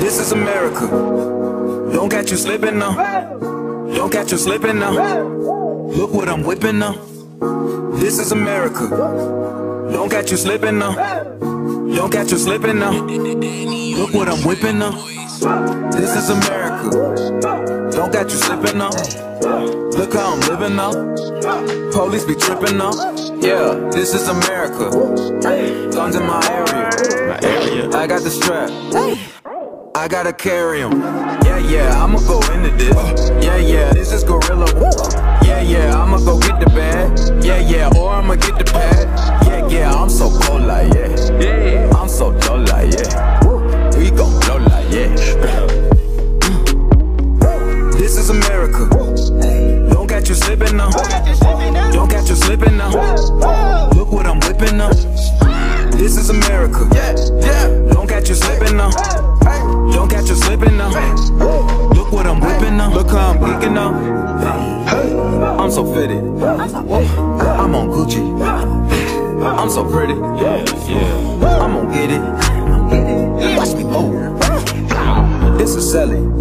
This is America. Don't catch you slipping now. Don't catch you slipping now. Look what I'm whipping now. This is America. Don't catch you slipping now. Don't catch you slipping now. Look what I'm whipping now. This is America. Don't catch you slipping now. Look how I'm living now. Police be tripping now. Yeah, this is America. Guns in my area. My area. I got the strap. I gotta carry 'em. Yeah, yeah, I'ma go into this. Yeah, yeah, this is Guerilla. Yeah, yeah, I'ma go get the bag. Yeah, yeah, or I'ma get the pad. Yeah, yeah, I'm so cold like yeah. Yeah, I'm so dull like yeah. We gon' blow like yeah. This is America. Don't catch you slipping now. Don't catch you slipping How I'm geeking now. I'm so fitted. I'm on Gucci. I'm so pretty. Yeah, yeah. I'm gonna get it. Watch me move. This is selling.